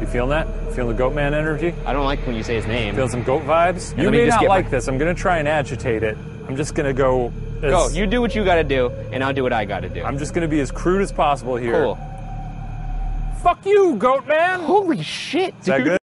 You feeling that? Feeling the Goatman energy? I don't like when you say his name. Feel some goat vibes? You may not like my- this. I'm gonna try and agitate it. I'm just gonna go. As, Go. You do what you got to do, and I'll do what I got to do. I'm just gonna be as crude as possible here. cool. Fuck you, Goatman! Holy shit, Is that good?